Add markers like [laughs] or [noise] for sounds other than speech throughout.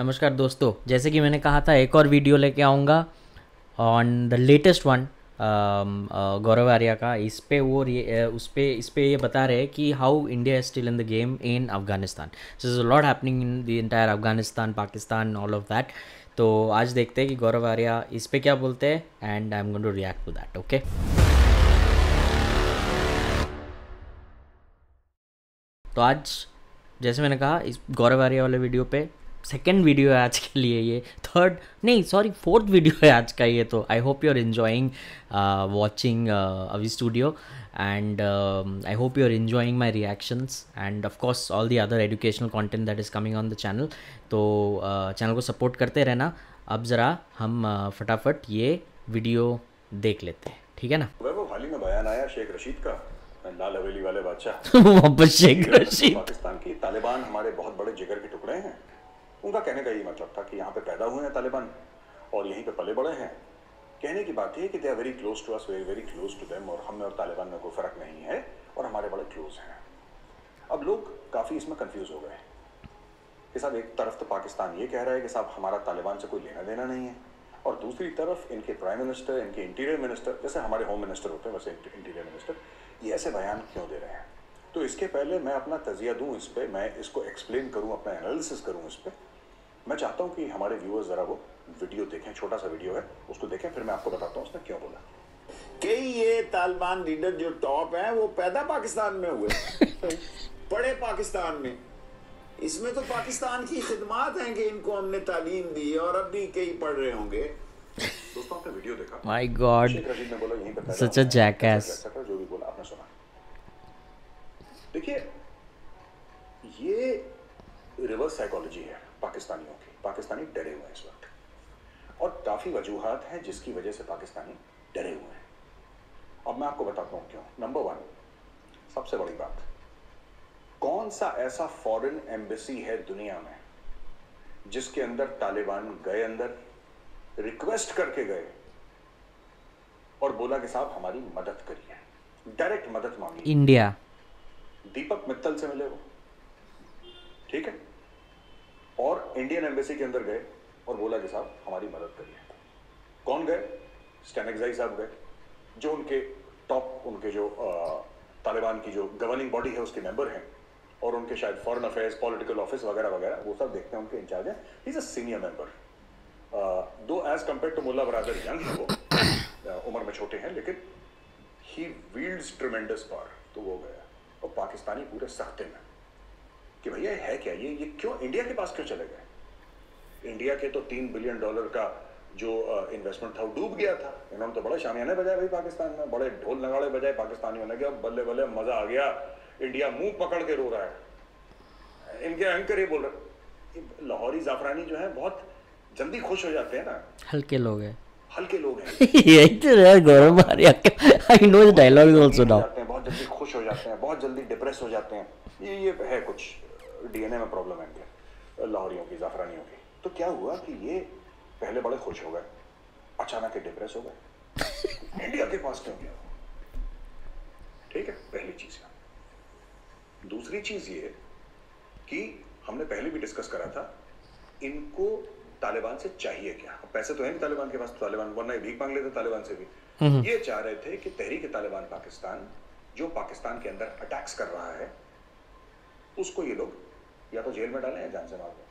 नमस्कार दोस्तों, जैसे कि मैंने कहा था, एक और वीडियो लेके आऊँगा। On the latest one Gaurav Arya का, इस पे वो ये उस पे, इस पे ये बता रहे हैं कि how India is still in the game in Afghanistan so is lot happening in the entire Afghanistan Pakistan all of that तो आज देखते हैं कि गौरव आर्या इस पे क्या बोलते हैं and I am going to react to that okay तो आज, जैसे मैंने कहा, इस गौरव आर्या वाले वीडियो पे सेकेंड वीडियो है आज के लिए ये. थर्ड नहीं सॉरी फोर्थ वीडियो है आज का ये तो. I hope you are enjoying watching Avi studio and I hope you are enjoying my reactions and of course all the other educational content that is coming on the channel तो channel uh, को support करते रहना. अब ज़रा हम uh, फटाफट ये video देख लेते हैं. ठीक है ना? वो हाल ही में बयान आया शेख रशीद का लाल हवेली वाले बादशाह। [laughs] वापस शेख रशीद। पाकिस्तान की तालिबान हमारे बहुत बड़े जिगर के टुकड़े हैं। उनका कहने का ये मतलब था कि यहाँ पे पैदा हुए हैं तालिबान और यहीं पे पले बड़े हैं। कहने की बात है कि they are very close to us very very close to them और हमें और तालिबान में कोई फ़र्क नहीं है और हमारे बड़े क्लोज हैं। अब लोग काफ़ी इसमें कंफ्यूज हो गए कि साहब एक तरफ़ तो पाकिस्तान ये कह रहा है कि साहब हमारा तालिबान से कोई लेना देना नहीं है और दूसरी तरफ़ इनके प्राइम मिनिस्टर इनके इंटीरियर मिनिस्टर जैसे हमारे होम मिनिस्टर होते हैं, वैसे इंटीरियर मिनिस्टर ये ऐसे बयान क्यों दे रहे हैं? तो इसके पहले मैं अपना तजिया दूँ इस पर मैं इसको एक्सप्लेन करूँ, अपना एनालिसिस करूँ इस पर मैं चाहता हूँ कि हमारे व्यूअर्स ज़रा वो वीडियो देखें छोटा सा वीडियो है उसको देखें फिर मैं आपको बताता हूँ उसने क्यों बोला। कई ये तालिबान लीडर जो टॉप हैं वो पैदा पाकिस्तान में हुए। [laughs] पढ़े पाकिस्तान में। इसमें तो पाकिस्तान की खिदमात हैं कि इनको हमने तालीम दी और अब भी कई पढ़ रहे होंगे। दोस्तों आपने वीडियो देखा? My god jackass. ऐसा कर, जो भी बोला आपने सुना। देखिए ये रिवर्स साइकोलॉजी है। पाकिस्तानियों की पाकिस्तानी डरे हुए हैं इस वक्त। और काफ़ी वजूहत हैं जिसकी वजह से पाकिस्तानी डरे हुए हैं। अब मैं आपको बताता हूँ क्यों। नंबर वन सबसे बड़ी बात कौन सा ऐसा फॉरेन एम्बेसी है दुनिया में जिसके अंदर तालिबान गए अंदर रिक्वेस्ट करके गए और बोला कि साहब हमारी मदद करिए। डायरेक्ट मदद मांगी। इंडिया दीपक मित्तल से मिले वो। ठीक है? और इंडियन एम्बेसी के अंदर गए और बोला कि साहब, हमारी मदद करिए। कौन गए? स्टैनिकजाई साहब गए, जो उनके टॉप उनके जो तालिबान की जो गवर्निंग बॉडी है, उसके मेंबर हैं, और उनके शायद फॉरेन अफेयर्स पॉलिटिकल ऑफ़िस वगैरह वगैरह, वो सब देखते हैं, उनके इंचार्ज हैं। इज़ अ सीनियर मेंबर दो age compare to Mullah Baradar young वो। उम्र में छोटे हैं, लेकिन ही वील्ड्स ट्रिमेंडस पार तो वो गया। और पाकिस्तानी पूरे सख्ते में। कि भैया है क्या? ये ये क्यों इंडिया के पास क्यों चले गए? इंडिया के तो तीन बिलियन डॉलर का जो इन्वेस्टमेंट था वो डूब गया था। इन्होंने तो बड़े शामियाने बजाए भाई पाकिस्तान में। बड़े ढोल नगाड़े बजाए पाकिस्तानियों ने क्या बल्ले बल्ले मज़ा आ गया। इंडिया मुँह पकड़ के रो रहा है। इनके एंकर ये बोल रहे लाहौरी जाफरानी जो है बहुत जल्दी खुश हो जाते हैं ना। हल्के लोग हैं। हल्के लोग हैं। [laughs] यही तो है गौरव आर्या आई नो इस डायलॉग आल्सो नाउ बहुत जल्दी खुश हो जाते हैं बहुत जल्दी डिप्रेस हो जाते हैं। ये ये है कुछ। डीएनए में प्रॉब्लम है इनके लाहौरियों की जाफरानियों की। तो क्या हुआ कि ये पहले बड़े खुश हो गए अचानक ही डिप्रेस हो गए? [laughs] इंडिया के पास क्यों गया? ठीक है पहली चीज़ दूसरी चीज़ ये कि हमने पहले भी डिस्कस करा था इनको तालिबान से चाहिए क्या? पैसे तो है नहीं तालिबान के पास तो तालिबान वरना ये भीख मांग लेते तालिबान से भी। ये चाह रहे थे कि तहरीक तालिबान पाकिस्तान जो पाकिस्तान के अंदर अटैक्स कर रहा है उसको ये लोग या तो जेल में डालें या जान से मार दें।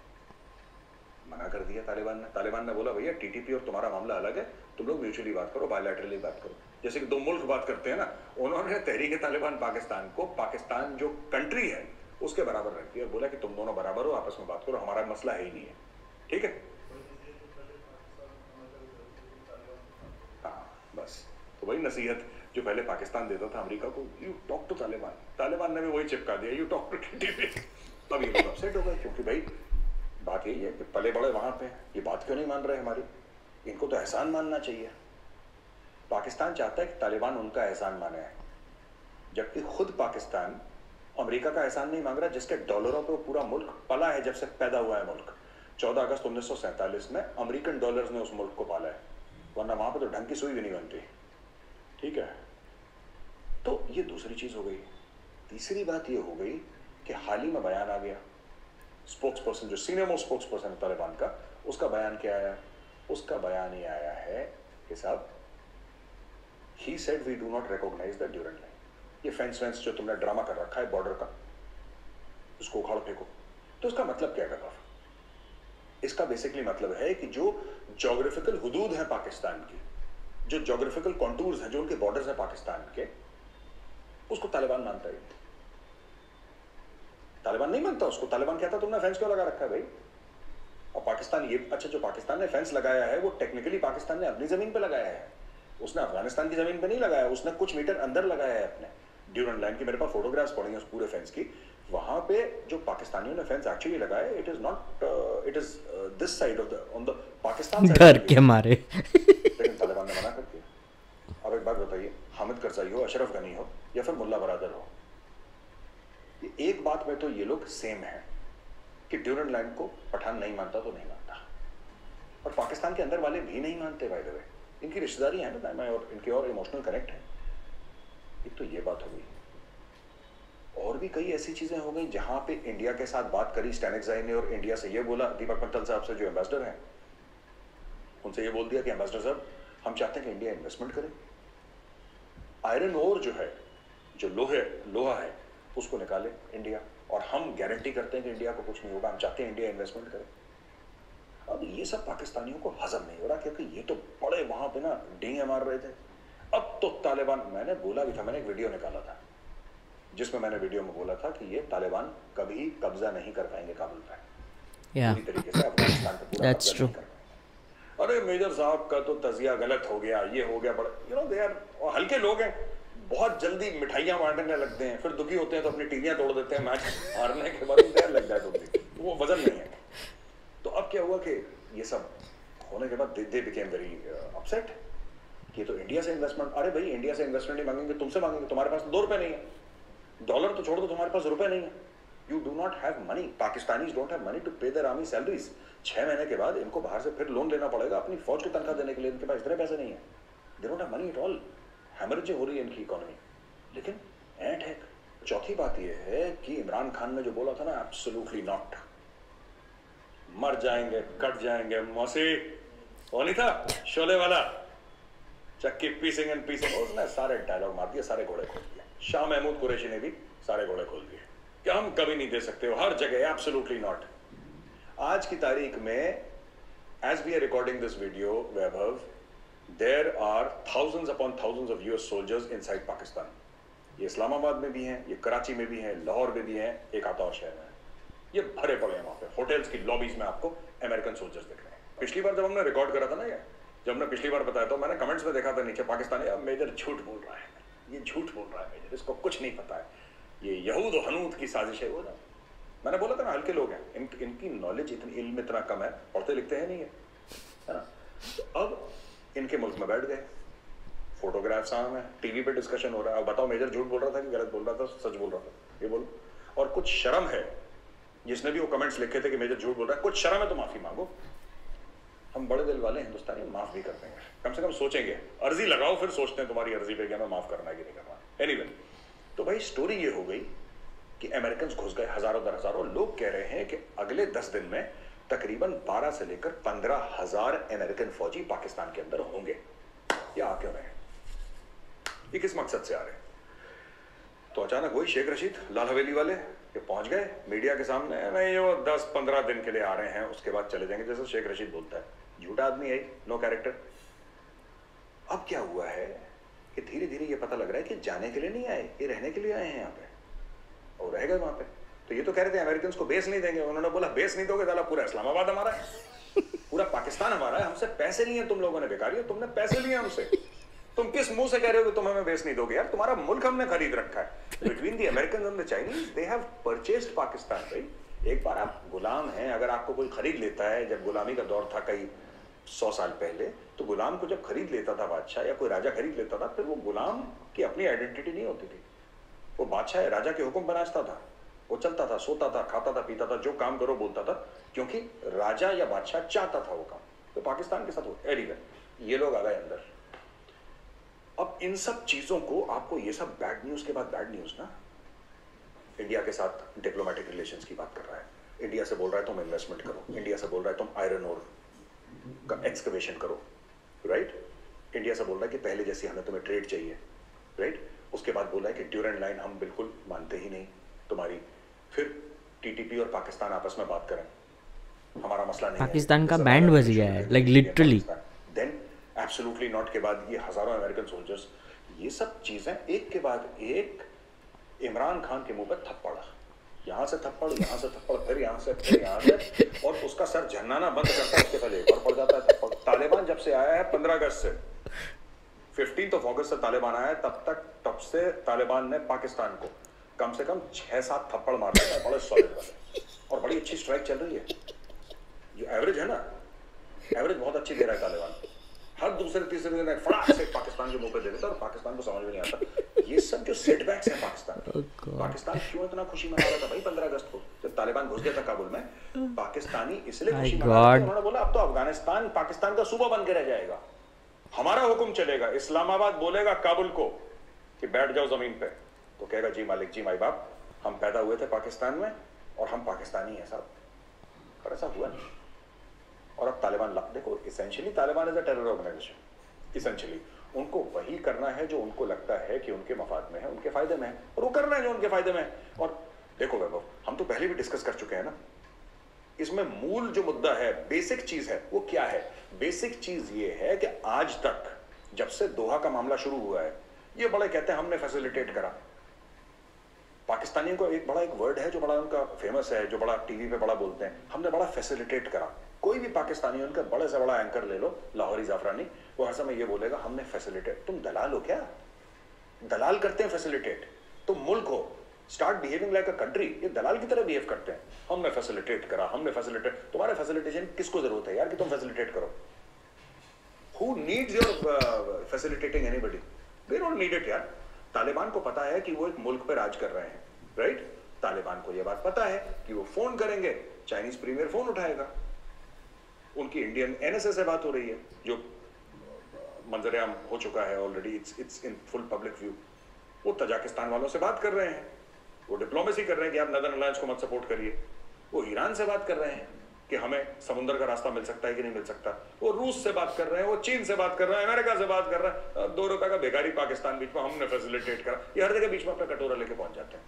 मना कर दिया तालिबान ने। तालिबान ने बोला, भैया, टीटीपी और तुम्हारा मामला अलग है। तुम लोग म्यूचुअली बात करो बायोलैटरली बात करो। जैसे कि दो मुल्क बात करते हैं ना, उन्होंने तहरीक तालिबान पाकिस्तान को, पाकिस्तान जो कंट्री है, उसके बराबर रख दिया और बोला कि तुम दोनों बराबर हो, आपस में बात करो, हमारा मसला है ही नहीं है। ठीक है? हाँ बस। तो वही नसीहत जो पहले पाकिस्तान देता था अमेरिका को। You talk to Taliban Taliban ने भी वही चिपका दिया। यू टॉक टू टीटीपी अब ये लोग अपसेट हो गए क्योंकि भाई बात यही है कि पले बड़े वहाँ पे ये बात क्यों नहीं मान रहे हमारी? इनको तो एहसान मानना चाहिए। पाकिस्तान चाहता है कि तालिबान उनका एहसान माने। जबकि खुद पाकिस्तान अमेरिका का एहसान नहीं मांग रहा, जिसके डॉलरों पर पूरा मुल्क पला है, जब से पैदा हुआ है मुल्क। 14 अगस्त उन्नीस सौ सैंतालीस में अमेरिकन डॉलर्स ने उस मुल्क को पाला है। वरना वहाँ पर तो ढंग की सुई भी नहीं बनती। ठीक है? तो ये दूसरी चीज़ हो गई। तीसरी बात ये हो गई कि हाल ही में बयान आ गया। स्पोक्स पर्सन जो सीनियर मोस्ट स्पोक्स पर्सन है तालिबान का, उसका बयान क्या आया? उसका बयान ये आया है कि साहब he said we do not recognise the Durand line ये फेंस वेंस जो तुमने ड्रामा कर रखा है बॉर्डर का, उसको उखाड़ फेंको। तो उसका मतलब क्या कर रहा इसका बेसिकली मतलब है कि जो जोग्राफिकल हदूद है पाकिस्तान की, जो जोग्राफिकल कॉन्टूर्स हैं, जो उनके बॉर्डर्स हैं पाकिस्तान के, उसको तालिबान मानता है। तालिबान नहीं मानता उसको। तालिबान कहता तुमने फेंस क्यों लगा रखा है भाई? और पाकिस्तान ये अच्छा जो पाकिस्तान ने फेंस लगाया है वो टेक्निकली पाकिस्तान ने अपनी ज़मीन पे लगाया है। उसने अफ़गानिस्तान की ज़मीन पे नहीं लगाया उसने कुछ मीटर अंदर लगाया है अपने। ड्यूरन लाइन की मेरे पास फोटोग्राफ्स पड़े हैं उस पूरे फेंस की। वहाँ पे जो पाकिस्तानियों ने फेंस एक्चुअली लगाया it is not it is this side of the on the Pakistan डर के मारे। लेकिन तालिबान ने मना कर दिया। अब एक बात बताइए हामिद करजाई हो अशरफ गनी हो या फिर मुल्ला बरादर हो? एक बात में तो ये लोग सेम है कि ड्यूरन लाइन को पठान नहीं मानता तो नहीं मानता। और पाकिस्तान के अंदर वाले भी नहीं मानते बाय द वे इनकी रिश्तेदारी है ना, मैं और इनके और इमोशनल कनेक्ट है। एक तो ये बात हो गई। और भी कई ऐसी चीज़ें हो गई जहाँ पे इंडिया के साथ बात करी स्टैनिक्साई ने और इंडिया से ये बोला दीपक पट्टल साहब से जो एम्बेसडर हैं, उनसे ये बोल दिया कि एम्बेसडर साहब, हम चाहते हैं कि इंडिया इन्वेस्टमेंट करे। आयरन ओर जो है, जो लोहे, लोहा है उसको निकाले इंडिया और हम गारंटी करते हैं कि इंडिया को कुछ नहीं होगा। हम चाहते हैं इंडिया इन्वेस्टमेंट करे। अब ये सब पाकिस्तानियों को हजम नहीं हो रहा क्योंकि ये तो बड़े वहाँ पे ना डींगे मार रहे थे। अब तो तालिबान मैंने बोला भी था मैंने एक वीडियो निकाला था जिसमें मैंने वीडियो में बोला था कि ये तालिबान कभी कब्जा नहीं कर पाएँगे काबुल पर Yeah. पूरी तरीके से अफ़गानिस्तान पे पूरा कब्जा नहीं कर पाएँगे। अरे मेजर साहब का तो तजिया गलत हो गया ये हो गया बड़ा यू नो दे आर हल्के लोग हैं। बहुत जल्दी मिठाइयाँ बांटने लगते हैं, फिर दुखी होते हैं तो अपनी टीवियाँ तोड़ देते हैं, मैच हारने के बाद देर लग जाए तो वो वज़न नहीं है। तो अब क्या हुआ कि ये सब होने के बाद दे बिकेम वेरी अपसेट कि तो इंडिया से इन्वेस्टमेंट अरे भाई इंडिया से इन्वेस्टमेंट नहीं मांगेंगे, तुमसे मांगेंगे, तुम्हारे पास तो दो रुपए नहीं है। डॉलर तो छोड़ दो, तुम्हारे पास रुपए नहीं है। You do not have money Pakistanis don't have money to pay their army salaries छह महीने के बाद इनको बाहर से फिर लोन लेना पड़ेगा अपनी फौज की तनख्वाह देने के लिए, इनके पास इतने पैसे नहीं है। They don't have money at all haemorrhage हो रही है इनकी इकोनॉमी लेकिन एंड है चौथी बात यह है कि इमरान खान ने जो बोला था ना एब्सोल्युटली नॉट मर जाएँगे, कट जाएँगे, मौसी। वो नहीं था, शोले वाला। चक्की पीसिंग एंड पीसिंग। उसने सारे डायलॉग मार दिए, सारे घोड़े खोल दिए। शाह महमूद कुरैशी ने भी सारे घोड़े खोल दिए। कि हम कभी नहीं दे सकते हो, हर जगह एब्सोल्युटली नॉट आज की तारीख में as we are recording this video Vaibhav there are thousands upon thousands of US soldiers inside Pakistan ये इस्लामाबाद में भी हैं ये कराची में भी हैं लाहौर में भी हैं एक आता और शहर में ये भरे पड़े हैं वहाँ पे। होटल्स की लॉबीज में आपको अमेरिकन सोल्जर्स दिख रहे हैं। पिछली बार जब हमने रिकॉर्ड करा था ना ये जब हमने पिछली बार बताया तो मैंने कमेंट्स में देखा था नीचे पाकिस्तानी अब मेजर झूठ बोल रहा है। ये झूठ बोल रहा है मेजर इसको कुछ नहीं पता है। ये यहूद हनूद की साजिश है वो ना। मैंने बोला था ना हल्के लोग हैं। इन, इनकी नॉलेज इतनी इल्म इतना कम है पढ़ते लिखते हैं नहीं है। ना? तो अब इनके मुल्क में बैठ गए। फोटोग्राफ सामने है टीवी पे डिस्कशन हो रहा है। अब बताओ मेजर झूठ बोल रहा था कि गलत बोल रहा था? सच बोल रहा था। ये बोलो। और कुछ शर्म है? जिसने भी वो कमेंट्स लिखे थे कि मेजर झूठ बोल रहा है, कुछ शर्म है तो माफ़ी मांगो। हम बड़े दिल वाले हिंदुस्तानी, माफ़ भी कर देंगे कम से कम सोचेंगे। अर्जी लगाओ, फिर सोचते हैं तुम्हारी अर्जी पे क्या मैं माफ़ करना है कि नहीं करना एनीवे तो भाई स्टोरी ये हो गई कि अमेरिकन घुस गए हज़ारों दर हज़ारों। लोग कह रहे हैं कि अगले दस दिन में तकरीबन 12 से लेकर पंद्रह हज़ार अमेरिकन फौजी पाकिस्तान के अंदर होंगे। ये आ क्यों रहे? ये किस मकसद से आ रहे? तो अचानक वही शेख रशीद, लाल हवेली वाले, ये पहुँच गए मीडिया के सामने। नहीं, वो दस पंद्रह दिन के लिए आ रहे हैं, उसके बाद चले जाएँगे। जैसे शेख रशीद बोलता है। झूठा आदमी है नो कैरेक्टर अब क्या हुआ है कि धीरे धीरे ये पता लग रहा है कि जाने के लिए नहीं आए, ये रहने के लिए आए हैं यहाँ पे। और रह गए वहाँ पे। तो ये तो कह रहे थे अमेरिकन को बेस नहीं देंगे। उन्होंने बोला बेस नहीं दोगे दाला पूरा इस्लामाबाद हमारा है। [laughs] पूरा पाकिस्तान हमारा है। हमसे पैसे लिए तुम लोगों ने बेकारी तुमने पैसे लिए हमसे। तुम किस मुँह से कह रहे हो कि तुम हमें बेस नहीं दोगे? यार तुम्हारा मुल्क हमने खरीद रखा है। Between the American and the Chinese they have purchased Pakistan. भाई एक बार आप गुलाम हैं अगर आपको कोई खरीद लेता है जब गुलामी का दौर था कई सौ साल पहले तो गुलाम को जब खरीद लेता था बादशाह या कोई राजा खरीद लेता था फिर वो गुलाम की अपनी आइडेंटिटी नहीं होती थी। वो बादशाह राजा के हुक्म बनाता था। वो चलता था, सोता था, खाता था, पीता था, जो काम करो बोलता था, क्योंकि राजा या बादशाह चाहता था वो काम। तो पाकिस्तान के साथ एनीवे ये लोग आ गए अंदर। अब इन सब चीज़ों को आपको ये सब बैड न्यूज़ के बाद बैड न्यूज़ ना? इंडिया के साथ डिप्लोमेटिक रिलेशंस की बात कर रहा है। इंडिया से बोल रहा है, तुम इन्वेस्टमेंट करो। इंडिया से बोल रहा है, तुम आयरन और का एक्सकवेशन करो। राइट इंडिया से बोल रहा है कि पहले जैसी हमें तुम्हें ट्रेड चाहिए। राइट उसके बाद बोला है कि ड्यूरेंट लाइन हम बिल्कुल मानते ही नहीं। तुम्हारी टीटीपी और पाकिस्तान आपस में बात करें। हमारा मसला नहीं पाकिस्तान का बैंड बज गया है like literally then absolutely not के बाद ये हज़ारों अमेरिकन सोल्जर्स ये सब चीज़ें एक के बाद एक इमरान खान के मुँह पर थप्पड़। यहाँ से थप्पड़ यहाँ से थप्पड़ फिर यहाँ से फिर यहाँ से और उसका सर झन्नाना बंद करता है उसके पहले एक और पड़ जाता है थप्पड़। तालिबान जब से आया है पंद्रह अगस्त से फिफ्टीन ऑफ़ अगस्त से तालिबान आया है तब तक तब से तालिबान ने पाकिस्तान को कम से कम छह सात थप्पड़ मार दिया है बड़े सॉलिड वाले और बड़ी अच्छी स्ट्राइक चल रही है। जो एवरेज है ना एवरेज बहुत अच्छी दे रहा है तालिबान। हर दूसरे तीसरे दिन फटाक से पाकिस्तान के मुँह पे दे देता और पाकिस्तान को समझ में नहीं आता। ये सब जो सेटबैक्स हैं पाकिस्तान Oh पाकिस्तान क्यों इतना खुशी मना रहा था भाई पंद्रह अगस्त को? जब तालिबान घुस गया था काबुल में पाकिस्तानी इसलिए खुशी मना रहे थे उन्होंने बोला अब तो अफ़गानिस्तान पाकिस्तान का सूबा बन के रह जाएगा। हमारा हुक्म चलेगा। इस्लामाबाद बोलेगा काबुल को कि बैठ जाओ ज़मीन पे। तो कहेगा, जी मालिक, जी माई बाप, हम पैदा हुए थे पाकिस्तान में और हम पाकिस्तानी हैं साहब पर ऐसा हुआ नहीं। और अब तालिबान ला- देखो essentially Taliban is a terror organisation essentially उनको वही करना है जो उनको लगता है कि उनके मफाद में है, उनके फ़ायदे में है, और वो कर रहे हैं जो उनके फ़ायदे में है। और देखो वैभव, हम तो पहले भी डिस्कस कर चुके हैं ना। इसमें मूल जो मुद्दा है बेसिक चीज़ है, वो क्या है? बेसिक चीज़ ये है कि आज तक जब से दोहा का मामला शुरू हुआ है, ये बड़े कहते हैं हमने फैसिलिटेट करा। पाकिस्तानियों को एक बड़ा एक वर्ड है जो बड़ा उनका फ़ेमस है जो बड़ा टीवी पे बड़ा बोलते हैं। हमने बड़ा फैसिलिटेट करा। कोई भी पाकिस्तानी उनका बड़े से बड़ा एंकर ले लो लाहौरी जाफरानी वो हर समय ये बोलेगा हमने फैसिलिटेट तुम दलाल हो क्या? दलाल करते हैं फैसिलिटेट तुम मुल्क हो। Start behaving like a country ये दलाल की तरह बिहेव करते हैं। हमने फैसिलिटेट करा हमने फैसिलिटेट तुम्हारे फैसिलिटेशन किसको ज़रूरत है यार कि तुम फैसिलिटेट करो? Needs your uh, facilitating anybody? They don't need it यार। तालिबान को पता है कि वो एक मुल्क पर राज कर रहे हैं राइट तालिबान को ये बात पता है कि वो फ़ोन करेंगे, चाइनीज़ प्रीमियर फ़ोन उठाएगा। उनकी इंडियन एनएसए से बात हो रही है, जो मंजरेआम हो चुका है already it's it's in full public view वो तजाकिस्तान वालों से बात कर रहे हैं, वो डिप्लोमेसी कर रहे हैं कि आप नदर अलायंस को मत सपोर्ट करिए। वो ईरान से बात कर रहे हैं। कि हमें समुद्र का रास्ता मिल सकता है कि नहीं मिल सकता। वो रूस से बात कर रहे हैं, वो चीन से बात कर रहे हैं, अमेरिका से बात कर रहे हैं। दो रुपए का बेकारी पाकिस्तान बीच में हमने फैसिलिटेट करा। ये हर जगह बीच में अपना कटोरा लेके पहुँच जाते हैं।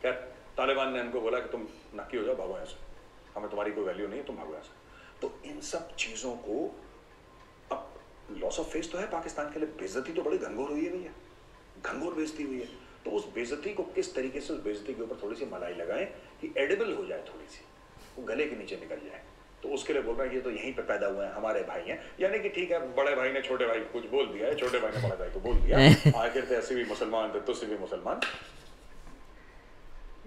क्या तालिबान ने उनको बोला कि तुम नक्की हो जाओ, भागो यहाँ से। हमें तुम्हारी कोई वैल्यू नहीं है, तुम भागो यहाँ से। तो इन सब चीज़ों को अब लॉस ऑफ़ फेस तो है, पाकिस्तान के लिए बेजती तो बड़ी घनघोर हुई है भैया। घनघोर बेइज्जती हुई है। तो उस बेजती को किस तरीके से उस बेजती के ऊपर थोड़ी सी मलाई लगाएँ कि एडिबल हो जाए थोड़ी सी। वो गले के नीचे निकल जाए। तो उसके लिए बोल रहे हैं ये तो यहीं पे पैदा हुए हैं हमारे भाई हैं। यानी कि ठीक है बड़े भाई ने छोटे भाई को कुछ बोल दिया है छोटे भाई ने बड़े भाई को बोल दिया। [laughs] आखिर थे ऐसे भी मुसलमान थे तुझसे भी मुसलमान।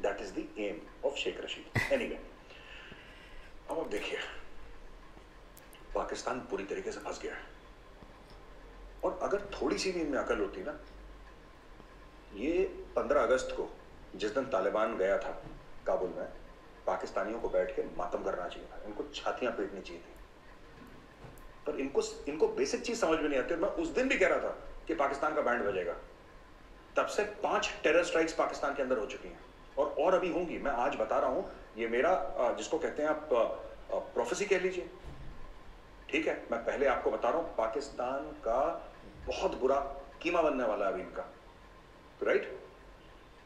That is the aim of Sheikh Rashid anyway अब आप देखिए पाकिस्तान पूरी तरीके से फंस गया है। और अगर थोड़ी सी भी इनमें अकल होती ना ये 15 अगस्त को जिस दिन तालिबान गया था काबुल में पाकिस्तानियों को बैठ के मातम करना चाहिए था। इनको छातियाँ पीटनी चाहिए थी। पर इनको इनको बेसिक चीज़ समझ में नहीं आती। मैं उस दिन भी कह रहा था कि पाकिस्तान का बैंड बजेगा। तब से पाँच टेरर स्ट्राइक्स पाकिस्तान के अंदर हो चुकी हैं। और और अभी होंगी। मैं आज बता रहा हूँ, ये मेरा जिसको कहते हैं आप प्रोफेसी कह लीजिए। ठीक है? मैं पहले आपको बता रहा हूँ, पाकिस्तान का बहुत बुरा कीमा बनने वाला है अभी इनका। राइट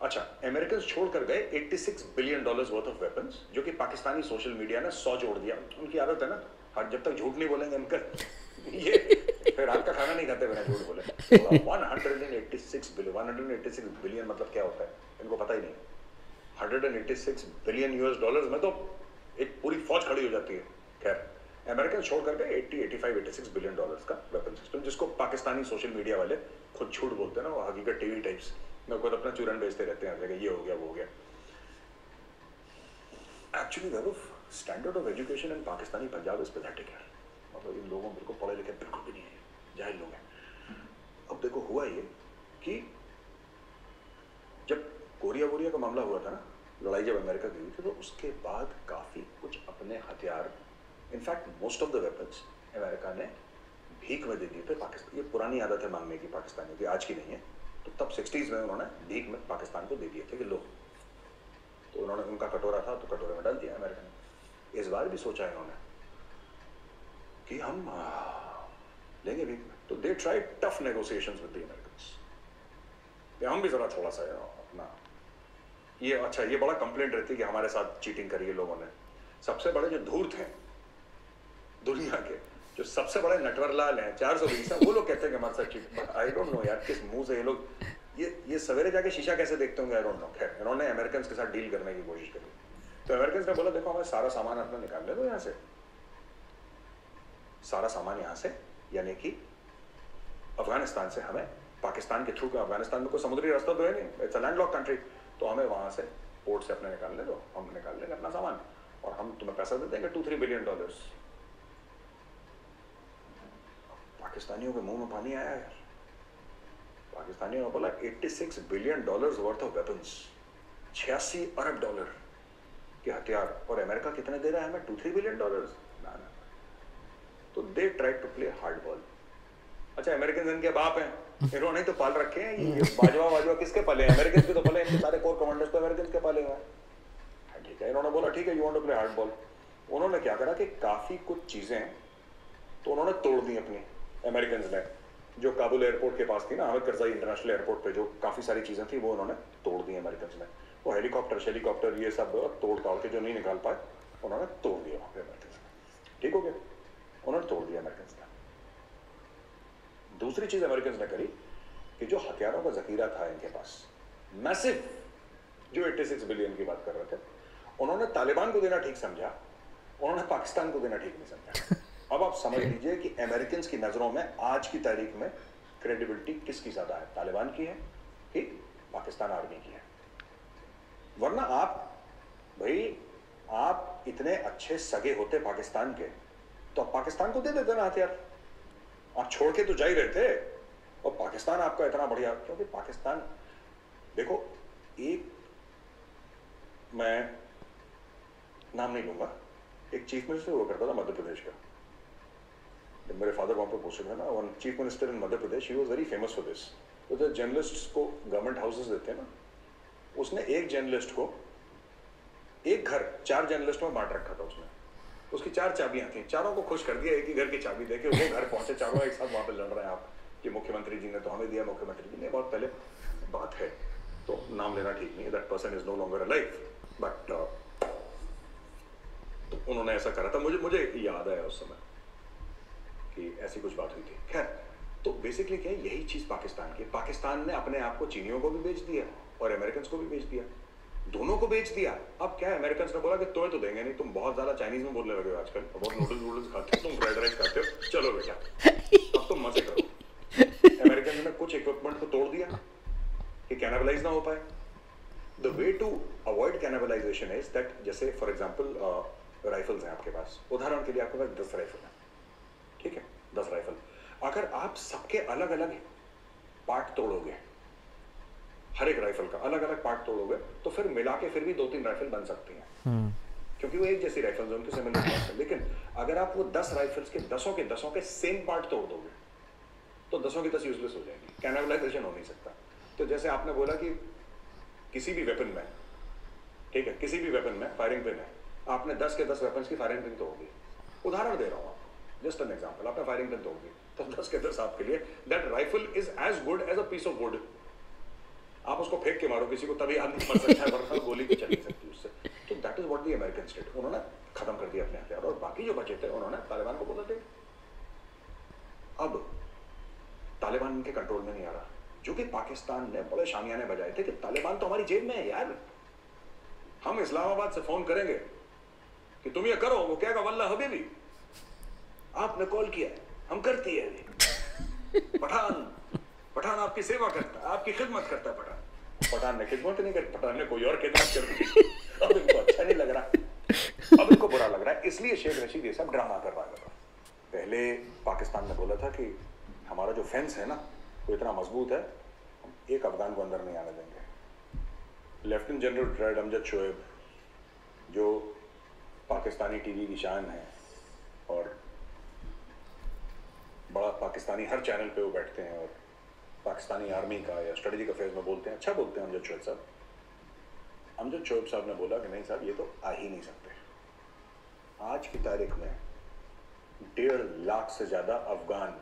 अच्छा अमेरिकन छोड़कर गए 86 billion dollars worth of weapons जो कि पाकिस्तानी सोशल मीडिया ने सौ जोड़ दिया। उनकी आदत है ना हर जब तक झूठ नहीं बोलेंगे अंकल [laughs] ये, फिर रात का खाना नहीं खाते बिना झूठ बोले। तो 186 बिलियन 186 बिलियन मतलब क्या होता है? इनको पता ही नहीं। 186 बिलियन यूएस डॉलर्स में तो एक पूरी फौज खड़ी हो जाती है। खैर अमेरिकन छोड़ करके 80 85 86 बिलियन डॉलर्स का वेपन सिस्टम जिसको पाकिस्तानी सोशल मीडिया वाले खुद झूठ बोलते हैं ना, वो हकीकत टीवी टाइप्स में खुद अपना चूरन बेचते रहते हैं ये हो गया, वो हो गया। Actually Vaibhav standard of education in Pakistani Punjab is pathetic है मतलब इन लोगों को पढ़े लिखे बिल्कुल भी नहीं है जाहिल लोग हैं। अब देखो, हुआ ये कि जब कोरिया वोरिया का मामला हुआ था ना, लड़ाई जब अमेरिका की हुई थी तो उसके बाद काफ़ी कुछ अपने हथियार in fact most of the weapons America ने भीख में दे दिए थे पाकिस्तान, ये पुरानी आदत है मांगने की पाकिस्तानियों की, आज की नहीं है। तो तब सिक्सटीज में उन्होंने भीख में पाकिस्तान को दे दिए थे कि लो। तो उन्होंने, उनका कटोरा था तो कटोरे में डाल दिया अमेरिका ने। इस बार भी सोचा इन्होंने कि हम लेंगे भी तो they try tough negotiations with the American हम भी जरा थोड़ा सा अपना, ये अच्छा ये बड़ा कंप्लेंट रहती है कि हमारे साथ चीटिंग करी है लोगों ने। सबसे बड़े जो धूर्त हैं दुनिया के जो सबसे बड़े नटवर लाल हैं, चार सौ बीस वो लोग कहते हैं कि हमारे साथ चीटिंग आई डोंट नो यार किस मुँह से ये लोग, ये ये सवेरे जाके शीशा कैसे देखते होंगे? आई डोंट नो खैर, इन्होंने अमेरिकन के साथ डील करने की कोशिश करी। तो अमेरिकन ने बोला, देखो, हमें सारा सामान अपना निकाल ले दो यहाँ से। सारा सामान यहाँ से, यानी कि अफ़गानिस्तान से हमें, पाकिस्तान के थ्रू अफ़गानिस्तान में कोई समुद्री रास्ता तो है नहीं इट्स अ लैंडलॉक कंट्री तो हमें वहाँ से पोर्ट से अपने निकाल ले दो, हम निकाल लेंगे अपना सामान। और हम तुम्हें पैसा दे देंगे टू थ्री बिलियन डॉलर्स पाकिस्तानियों के मुँह में पानी आया यार। पाकिस्तानियों ने बोला 86 billion dollars worth of weapons छियासी अरब डॉलर के हथियार और अमेरिका कितने दे रहा है हमें? Two three billion dollars? ना ना तो they try to play hard ball अच्छा अमेरिकन इनके बाप हैं। इन्होंने तो पाल रखे हैं ये। [laughs] बाजवा बाजवा किसके पाले हैं? अमेरिकन के तो पाले इनके सारे कोर कमांडर्स तो अमेरिकन के पाले हुए हैं ठीक है इन्होंने बोला ठीक है you want to play hard ball उन्होंने क्या करा कि काफ़ी कुछ चीज़ें तो उन्होंने तोड़ दी अपनी। अमेरिकन ने जो काबुल एयरपोर्ट के पास थी ना अहमद करजाई इंटरनेशनल एयरपोर्ट पे जो काफ़ी सारी चीज़ें थी, वो उन्होंने तोड़ दी अमेरिकन ने वो हेलीकॉप्टर, शेलीकॉप्टर, ये सब तोड़ ताड़ के जो नहीं निकाल पाए, उन्होंने तोड़ दिया वहाँ पे अमेरिकन ठीक हो गया? उन्होंने तोड़ दिया अमेरिकन ने दूसरी चीज़ अमेरिकन ने करी कि जो हथियारों का जखीरा था इनके पास, मैसिव, जो 86 बिलियन की बात कर रहे थे, उन्होंने तालिबान को देना ठीक समझा, उन्होंने पाकिस्तान को देना ठीक नहीं समझा। अब आप समझ लीजिए कि अमेरिकन की नज़रों में आज की तारीख में क्रेडिबिलिटी किसकी ज़्यादा है? तालिबान की है कि पाकिस्तान आर्मी की है। वरना आप भाई आप इतने अच्छे सगे होते पाकिस्तान के तो आप पाकिस्तान को दे देते ना हथियार। आप छोड़ के तो जा ही रहे थे। और पाकिस्तान आपका इतना बढ़िया क्योंकि पाकिस्तान देखो एक मैं नाम नहीं लूँगा एक चीफ मिनिस्टर हुआ करता था मध्य प्रदेश का। जब मेरे फादर वहाँ पर पोस्टेड है ना? One chief minister in Madhya Pradesh he was very famous for this तो जो जर्नलिस्ट को गवर्नमेंट हाउसेस देते हैं ना, उसने एक जर्नलिस्ट को एक घर, चार जर्नलिस्ट में बांट रखा था उसने। उसकी चार चाबियाँ थी। चारों को खुश कर दिया, एक ही घर की चाबी देके वो घर पहुँचे, चारों एक साथ वहाँ पे लड़ रहे हैं आप, कि मुख्यमंत्री जी ने तो हमें दिया, मुख्यमंत्री जी ने। बहुत पहले बात है तो नाम लेना ठीक नहीं that person is no longer alive but तो उन्होंने ऐसा करा था। मुझे मुझे याद आया उस समय। कि ऐसी कुछ बात हुई थी। खैर तो बेसिकली क्या यही चीज़ पाकिस्तान की पाकिस्तान ने अपने आप को चीनियों को भी बेच दिया और अमेरिकन को भी बेच दिया। दोनों को बेच दिया। अब क्या है अमेरिकन ने बोला कि तुम्हें तो देंगे नहीं, तुम बहुत ज़्यादा चाइनीज़ में बोलने लगे हो आजकल। बहुत नूडल्स वूडल्स खाते हो, तुम फ्राइड राइस खाते हो। चलो बेटा, अब तुम मज़े करो। अमेरिकन ने कुछ इक्विपमेंट को तोड़ दिया कि कैनाबलाइज ना हो पाए। The way to avoid cannibalisation is that जैसे फॉर एग्ज़ाम्पल राइफल्स हैं आपके पास। उदाहरण के लिए आपके पास दस राइफल है। ठीक है दस राइफल अगर आप सबके अलग अलग पार्ट तोड़ोगे हर एक राइफल का अलग अलग पार्ट तोड़ोगे तो फिर मिला के फिर भी दो तीन राइफल बन सकती हैं। हम्म। क्योंकि वो एक जैसी राइफल उनके सिमिलर पार्ट्स हैं। लेकिन अगर आप वो दस राइफल्स के दसों के दसों के सेम पार्ट तोड़ दोगे तो दसों की दस यूजलेस हो जाएँगी। कैनाबलाइजेशन हो नहीं सकता। तो जैसे आपने बोला कि किसी भी वेपन में ठीक है किसी भी वेपन में फायरिंग पिन है। आपने दस के दस वेपन की फायरिंग पिन तोड़ दी। उदाहरण दे रहा हूँ जस्ट एन एग्ज़ाम्पल आपने फायरिंग पिन तोड़ दी। तो दस के दस आपके लिए। That rifle is as good as a piece of wood आप उसको फेंक के मारो किसी को, तभी आदमी मर सकता है, वरना गोली भी चल नहीं सकती उससे। तो that is what the American state उन्होंने खत्म कर दिया अपने हथियार। और बाकी जो बचे थे, उन्होंने तालिबान को बोला थे अब तालिबान उनके कंट्रोल में नहीं आ रहा। जो कि पाकिस्तान ने बड़े शामियाने बजाए थे कि तालिबान तो हमारी जेब में है यार। हम इस्लामाबाद से फ़ोन करेंगे कि तुम ये करो, वो कहेगा वल्ला हबीबी। आपने कॉल किया, हम करती है। पठान पठान आपकी सेवा करता है आपकी खिदमत करता है पठान। पठान ने खिदमत नहीं करी, पठान ने कोई और खिदमत कर दी। अब इनको अच्छा नहीं लग रहा। अब इनको बुरा लग रहा है, इसलिए शेख रशीद ये सब ड्रामा कर रहा था पहले पाकिस्तान ने बोला था कि हमारा जो फेंस है ना, वो इतना मज़बूत है, हम एक अफगान को अंदर नहीं आने देंगे। लेफ्टिनेंट जनरल ट्रेड अमजद शोएब जो पाकिस्तानी टीवी की शान है, और बड़ा पाकिस्तानी, हर चैनल पे वो बैठते हैं और पाकिस्तानी आर्मी का या स्ट्रेटेजिक अफेयर्स में बोलते हैं अच्छा बोलते हैं अमजद शोएब साहब। अमजद शोब साहब ने बोला कि नहीं साहब, ये तो आ ही नहीं सकते। आज की तारीख में डेढ़ लाख से ज़्यादा अफगान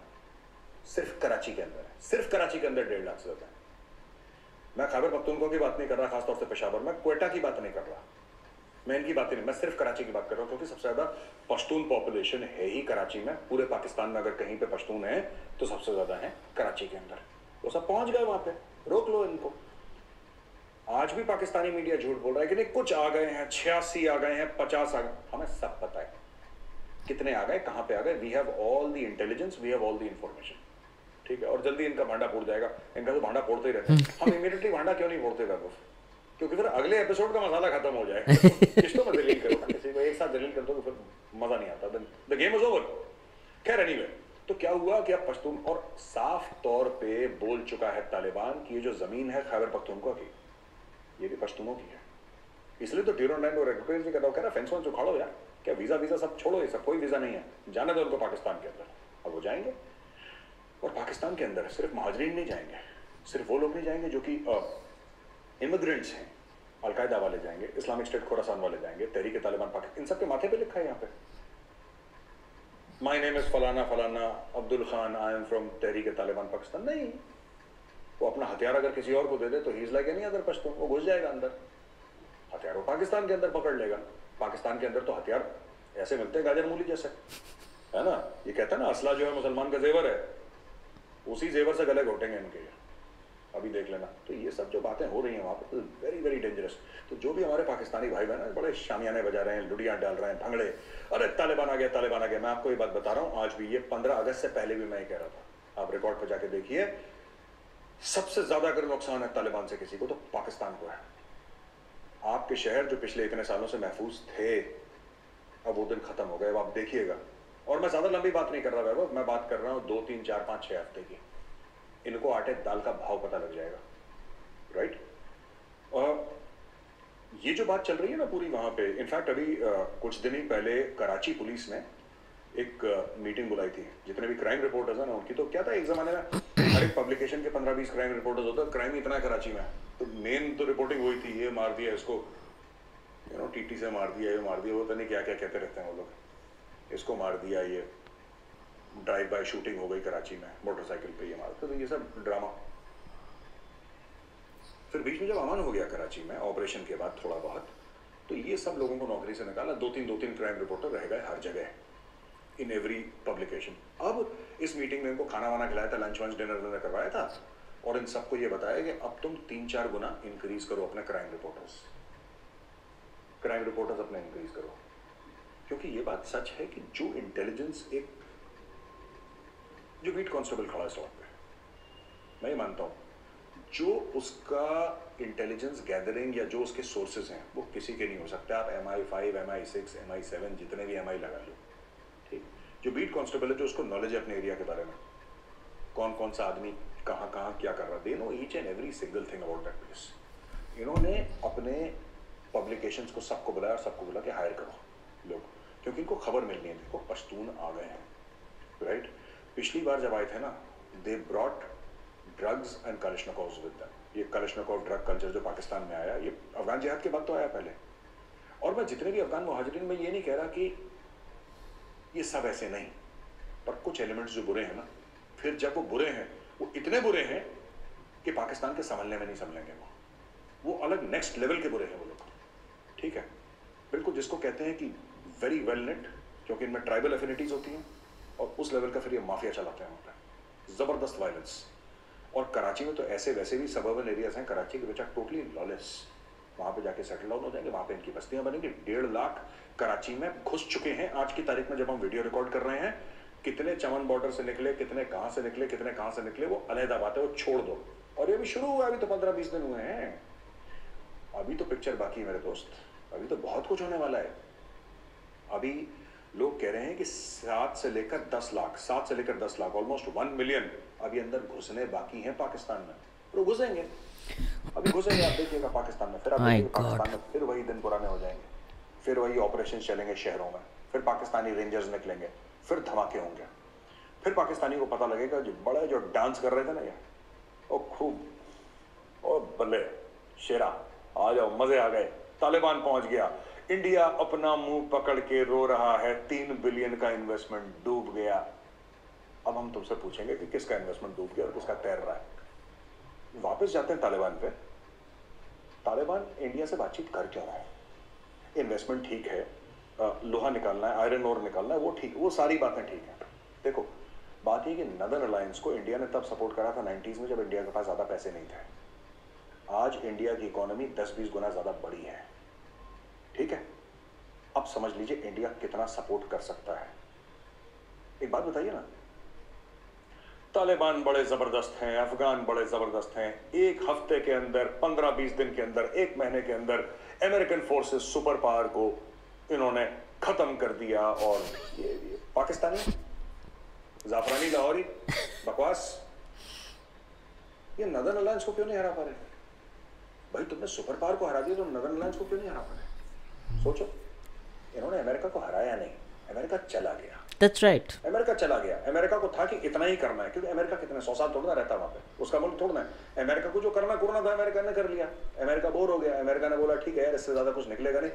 सिर्फ़ कराची के अंदर है। सिर्फ़ कराची के अंदर डेढ़ लाख से ज़्यादा है। मैं खैबर पख्तूनखो की बात नहीं कर रहा, खासतौर से पेशावर। में क्वेटा की बात नहीं कर रहा। मैं इनकी बात नहीं मैं सिर्फ़ कराची की बात कर रहा हूँ क्योंकि सबसे ज़्यादा पश्तून पॉपुलेशन है ही कराची में। पूरे पाकिस्तान में अगर कहीं पे पश्तून है तो सबसे ज़्यादा है कराची के अंदर। वो सब पहुँच गए वहाँ पे। रोक लो इनको। आज भी पाकिस्तानी मीडिया झूठ बोल रहा है कि नहीं कुछ आ गए हैं छियासी आ गए हैं पचास आ गए हमें सब पता है। कितने आ गए कहाँ पे आ गए? We have all the intelligence we have all the information ठीक है और जल्दी इनका भांडा फूट जाएगा। इनका तो भांडा फोड़ते ही रहते हैं। हम इमीडिएटली भांडा क्यों नहीं फोड़ते वैभव? क्योंकि फिर अगले एपिसोड का मसाला खत्म हो जाए। किस्तों में दलील करो? किसी को एक साथ दलील कर दो तो फिर मज़ा नहीं आता। द गेम इज़ ओवर खैर एनीवे तो क्या हुआ कि अब पश्तून और साफ़ तौर पे बोल चुका है तालिबान की ये जो ज़मीन है खैबर पख्तूनख्वा की ये भी पश्तूनों की है। इसलिए तो ड्यूरो नाइन और भी कर रहा हूँ कह रहा फेंस वेंस उखाड़ो यार। क्या वीज़ा वीज़ा सब छोड़ो ये सब कोई वीज़ा नहीं है। जाने दो उनको पाकिस्तान के अंदर। अब वो जाएँगे। और पाकिस्तान के अंदर सिर्फ़ महाजरीन नहीं जाएँगे। सिर्फ़ वो लोग नहीं जाएँगे जो कि इमिग्रेंट्स हैं अलकायदा वाले जाएँगे इस्लामिक स्टेट खोरासान वाले जाएँगे तहरीक तालिबान पाकिस्तान इन सब के माथे पे लिखा है यहाँ पे। माई नेम इज़ फलाना फलाना, Abdul Khan I am from Tehreek Taliban Pakistan नहीं, वो अपना हथियार अगर किसी और को दे दे तो he is like any other Pashtun वो घुस जाएगा अंदर। हथियार वो पाकिस्तान के अंदर पकड़ लेगा। पाकिस्तान के अंदर तो हथियार ऐसे मिलते हैं गाजर मूली जैसे। है ना? ये कहता है ना, असला जो है मुसलमान का जेवर है, उसी जेवर से गले घोटेंगे इनके। अभी देख लेना। तो ये सब जो बातें हो रही हैं वहाँ पर वेरी वेरी डेंजरस तो जो भी हमारे पाकिस्तानी भाई बहन बड़े शामियाने बजा रहे हैं, लुड़ियाँ डाल रहे हैं, भंगड़े। अरे, तालिबान आ गया, तालिबान आ गया। मैं आपको ये बात बता रहा हूँ, आज भी ये पंद्रह अगस्त से पहले भी मैं ये कह रहा था। आप रिकॉर्ड पर जाके देखिए, सबसे ज़्यादा अगर नुकसान है तालिबान से किसी को तो पाकिस्तान को है। आपके शहर जो पिछले इतने सालों से महफूज थे, अब वो दिन खत्म हो गए, अब आप देखिएगा। और मैं ज़्यादा लंबी बात नहीं कर रहा, वैभव, मैं बात कर रहा हूँ दो, तीन, चार, पाँच, छह हफ़्ते की। इनको आटे दाल का भाव पता लग जाएगा राइट और ये जो बात चल रही है ना पूरी वहाँ पे इनफैक्ट अभी आ, कुछ दिन ही पहले कराची पुलिस ने एक मीटिंग बुलाई थी। जितने भी क्राइम रिपोर्टर्स हैं ना उनकी तो क्या था एक जमाने में? हर एक पब्लिकेशन के पंद्रह बीस क्राइम रिपोर्टर्स होते क्राइम इतना कराची में। तो मेन तो रिपोर्टिंग हुई थी ये मार दिया इसको। यू नो टीटी से मार दिया ये मार दिया वो तो नहीं क्या क्या कहते रहते हैं वो लोग। इसको मार दिया ये। ड्राइव बाय शूटिंग हो गई कराची में, मोटरसाइकिल पे ये मार तो ये सब ड्रामा फिर बीच में जब अमन हो गया कराची में ऑपरेशन के बाद थोड़ा बहुत तो ये सब लोगों को नौकरी से निकाला। दो तीन दो तीन क्राइम रिपोर्टर रह गए हर जगह इन एवरी पब्लिकेशन अब इस मीटिंग में इनको खाना वाना खिलाया था लंच वंच डिनर डिनर करवाया था, और इन सबको ये बताया कि अब तुम तीन चार गुना इंक्रीज करो अपने क्राइम रिपोर्टर्स क्राइम रिपोर्टर्स अपने इंक्रीज करो। क्योंकि ये बात सच है कि जो इंटेलिजेंस एक जो बीट कांस्टेबल खड़ा है सड़क पे मैं ये मानता हूँ। जो उसका इंटेलिजेंस गैदरिंग या जो उसके सोर्सेज हैं, वो किसी के नहीं हो सकते। आप M I five M I six M I seven जितने भी एम आई लगा लो। ठीक? जो बीट कांस्टेबल है, जो उसको नॉलेज है अपने एरिया के बारे में। कौन कौन सा आदमी कहाँ कहाँ क्या कर रहा they know each and every single thing about that place इन्होंने अपने पब्लिकेशंस को सबको बुलाया और सबको बोला कि हायर करो। लोग। क्योंकि इनको खबर मिलनी है। देखो, पश्तून आ गए हैं। राइट पिछली बार जब आए थे ना they brought drugs and Kalashnikov with them ये कलिशनकोव ड्रग कल्चर जो पाकिस्तान में आया, ये अफगान जिहाद के बाद तो आया पहले। और मैं जितने भी अफगान महाजरीन, में ये नहीं कह रहा कि ये सब ऐसे नहीं, पर कुछ एलिमेंट्स जो बुरे हैं ना, फिर जब वो बुरे हैं, वो इतने बुरे हैं कि पाकिस्तान के संभलने में नहीं संभलेंगे वो। वो अलग नेक्स्ट लेवल के बुरे हैं वो लोग। ठीक है? बिल्कुल जिसको कहते हैं कि वेरी वेल नेट क्योंकि इनमें ट्राइबल एफिनिटीज होती हैं। और उस लेवल का फिर ये माफिया चलाते हैं वहाँ पे। ज़बरदस्त वायलेंस और कराची में तो ऐसे वैसे भी सबर्बन एरियाज़ हैं, कराची के बच्चा टोटली लॉलेस वहाँ पे जाके सेटल डाउन हो जाएँगे, वहाँ पे इनकी बस्तियाँ बनेंगी। डेढ़ लाख कराची में घुस चुके हैं आज की तारीख में जब हम वीडियो रिकॉर्ड कर रहे हैं। कितने चमन बॉर्डर से निकले, कितने कहाँ से निकले, कितने कहाँ से निकले, वो अलहदा बात है वो छोड़ दो। और ये भी शुरू हुआ अभी तो पंद्रह बीस दिन हुए हैं। अभी तो पिक्चर बाकी है मेरे दोस्त। अभी तो बहुत कुछ होने वाला है। अभी लोग कह रहे हैं कि सात से लेकर दस लाख सात से लेकर दस लाख ऑलमोस्ट वन मिलियन अभी अंदर घुसने बाकी हैं पाकिस्तान में। तो घुसेंगे। अभी घुसेंगे आप देखिएगा पाकिस्तान में। फिर आप देखिएगा पाकिस्तान में फिर वही दिन पुराने हो जाएँगे। फिर वही ऑपरेशन चलेंगे शहरों में। फिर पाकिस्तानी रेंजर्स निकलेंगे। फिर धमाके होंगे। फिर पाकिस्तानी को पता लगेगा जो बड़े जो डांस कर रहे थे ना ये ओ खूब। ओ बल्ले। शेरा आ जाओ मज़े आ गए। तालिबान पहुँच गया। इंडिया अपना मुँह पकड़ के रो रहा है। तीन बिलियन का इन्वेस्टमेंट डूब गया। अब हम तुमसे पूछेंगे कि किसका इन्वेस्टमेंट डूब गया और किसका तैर रहा है। वापस जाते हैं तालिबान पे। तालिबान इंडिया से बातचीत कर क्या रहा है? इन्वेस्टमेंट ठीक है। लोहा निकालना है आयरन ओर निकालना है, वो ठीक वो सारी बातें ठीक है। देखो, बात यह कि नदर अलायंस को इंडिया ने तब सपोर्ट करा था नाइन्टीज में जब इंडिया के पास ज़्यादा पैसे नहीं थे। आज इंडिया की इकोनॉमी दस बीस गुना ज़्यादा बड़ी है। ठीक है? अब समझ लीजिए इंडिया कितना सपोर्ट कर सकता है। एक बात बताइए ना। तालिबान बड़े ज़बरदस्त हैं अफगान बड़े ज़बरदस्त हैं। एक हफ़्ते के अंदर पंद्रह बीस दिन के अंदर एक महीने के अंदर अमेरिकन फोर्सेस सुपर पावर को इन्होंने खत्म कर दिया और ये, ये पाकिस्तानी जाफरानी लाहौरी बकवास। ये नदन अलायंस को क्यों नहीं हरा पा रहे? भाई तुमने सुपर पावर को हरा दिया तो नदन अलायंस को क्यों नहीं हरा पा रहे? सोचो इन्होंने अमेरिका को हराया नहीं अमेरिका चला गया। That's right. अमेरिका चला गया। अमेरिका को था कि इतना ही करना है क्योंकि अमेरिका कितने सौ साल थोड़ा रहता वहाँ पे उसका मुल्क थोड़ा है। अमेरिका को जो करना करना था अमेरिका ने कर लिया। अमेरिका बोर हो गया अमेरिका ने बोला ठीक है यार इससे ज़्यादा कुछ निकलेगा नहीं।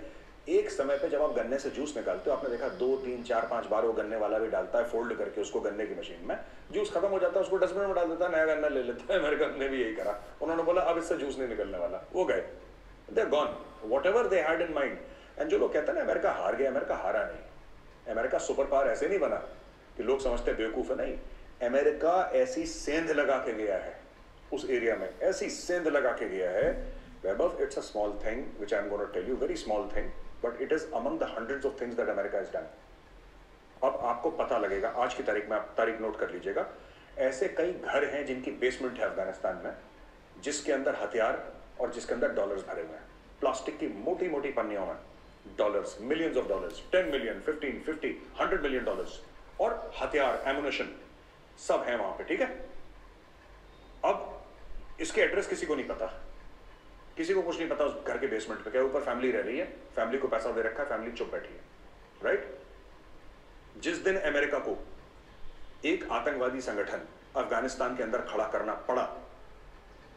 एक समय पे जब आप गन्ने से जूस निकालते हो आपने देखा दो तीन चार पाँच बार वो गन्ने वाला भी डालता है फोल्ड करके उसको गन्ने की मशीन में जूस खत्म हो जाता है उसको डस्टबिन में डाल देता है नया गन्ना ले लेता है अमेरिका ने भी यही करा। उन्होंने बोला अब इससे जूस नहीं निकलने वाला। वो गए। They gone whatever they had in mind and जो लोग कहते हैं ना, अमेरिका हार गया, अमेरिका हारा नहीं। अमेरिका सुपर पावर ऐसे नहीं बना कि लोग समझते बेवकूफ़ है। नहीं, अमेरिका ऐसी सेंध लगा के गया है, उस एरिया में ऐसी सेंध लगा के गया है। Vaibhav it's a small thing which I am gonna tell you very small thing but it is among the hundreds of things that America is done अब आपको पता लगेगा, आज की तारीख में आप तारीख नोट कर लीजिएगा, ऐसे कई घर हैं जिनकी बेसमेंट है अफ़गानिस्तान में, जिसके अंदर हथियार और जिसके अंदर डॉलर्स भरे हुए हैं। प्लास्टिक की मोटी मोटी पन्नियों में। Dollars millions of dollars ten million fifteen fifty hundred million dollars और हथियार एमुनेशन सब है वहाँ पे, ठीक है? अब इसके एड्रेस किसी को नहीं पता। किसी को कुछ नहीं पता उस घर के बेसमेंट पे, क्या ऊपर फैमिली रह रही है? फैमिली को पैसा दे रखा है फैमिली चुप बैठी है राइट जिस दिन अमेरिका को एक आतंकवादी संगठन अफ़गानिस्तान के अंदर खड़ा करना पड़ा,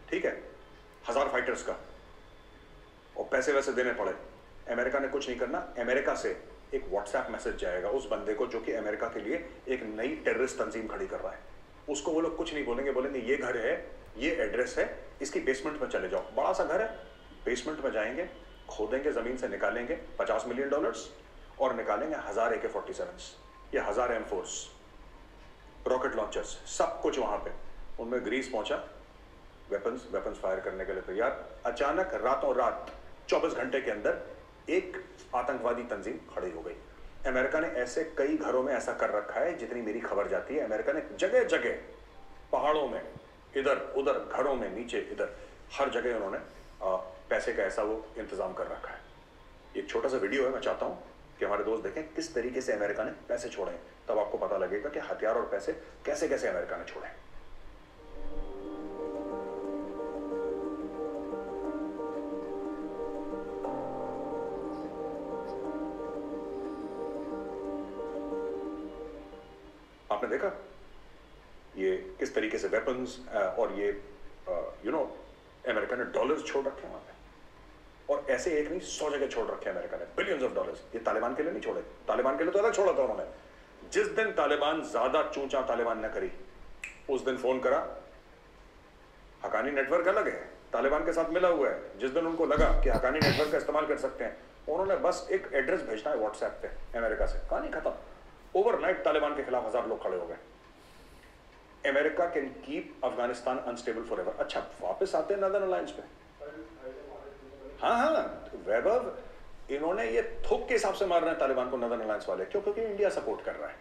ठीक है? हज़ार फाइटर्स का, और पैसे वैसे देने पड़े। अमेरिका ने कुछ नहीं करना, अमेरिका से एक व्हाट्सएप मैसेज जाएगा उस बंदे को जो कि अमेरिका के लिए एक नई टेररिस्ट तंजीम खड़ी कर रहा है। उसको वो लोग कुछ नहीं बोलेंगे बोलेंगे, ये घर है, ये एड्रेस है, इसकी बेसमेंट में चले जाओ। बड़ा सा घर है बेसमेंट में जाएँगे, खोदेंगे, ज़मीन से निकालेंगे, पचास मिलियन डॉलर्स और निकालेंगे हज़ार ए के फोर्टी सेवन या हज़ार एम फोर्स रॉकेट लॉन्चर्स सब कुछ वहाँ पे। उनमें ग्रीस पहुँचा। वेपन्स वेपन्स फायर करने के लिए तैयार। अचानक रातों रात 24 घंटे के अंदर एक आतंकवादी तंजीम खड़ी हो गई। अमेरिका ने ऐसे कई घरों में ऐसा कर रखा है, जितनी मेरी खबर जाती है। अमेरिका ने जगह जगह पहाड़ों में, इधर, उधर, घरों में, नीचे, इधर, हर जगह उन्होंने पैसे का ऐसा वो इंतज़ाम कर रखा है। एक छोटा सा वीडियो है, मैं चाहता हूँ कि हमारे दोस्त देखें किस तरीके से अमेरिका ने पैसे छोड़े तब आपको पता लगेगा कि हथियार और पैसे कैसे कैसे अमेरिका ने छोड़े किस तरीके से वेपन्स और ये यू नो अमेरिका ने डॉलर्स छोड़ रखे वहाँ पे। और ऐसे एक नहीं, सौ जगह छोड़ रखे अमेरिका ने। बिलियंस ऑफ़ डॉलर्स ये तालिबान के लिए नहीं छोड़े। तालिबान के लिए तो अलग छोड़ा था उन्होंने। जिस दिन तालिबान ज़्यादा चूचा तालिबान ने करी, उस दिन फ़ोन करा। हकानी नेटवर्क अलग है। तालिबान के साथ मिला हुआ है। जिस दिन उनको लगा कि हकानी नेटवर्क का इस्तेमाल कर सकते हैं, उन्होंने बस एक एड्रेस भेजना है व्हाट्सएप पे अमेरिका से। कहानी खत्म। ओवरनाइट तालिबान के खिलाफ हज़ार लोग खड़े हो गए। America can keep Afghanistan unstable forever अच्छा वापस आते हैं नदन अलायंस पे। हाँ हाँ वैभव, इन्होंने ये थोक के हिसाब से मार रहे हैं तालिबान को नदन अलायंस वाले, क्यों? क्योंकि इंडिया सपोर्ट कर रहा है।